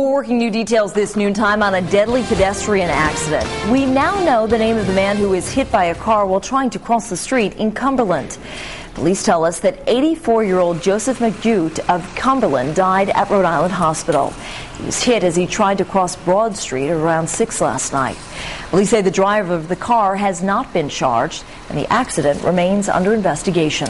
We're working new details this noontime on a deadly pedestrian accident. We now know the name of the man who was hit by a car while trying to cross the street in Cumberland. Police tell us that 84 year old Joseph Majkut of Cumberland died at Rhode Island Hospital. He was hit as he tried to cross Broad Street around 6 last night. Police say the driver of the car has not been charged and the accident remains under investigation.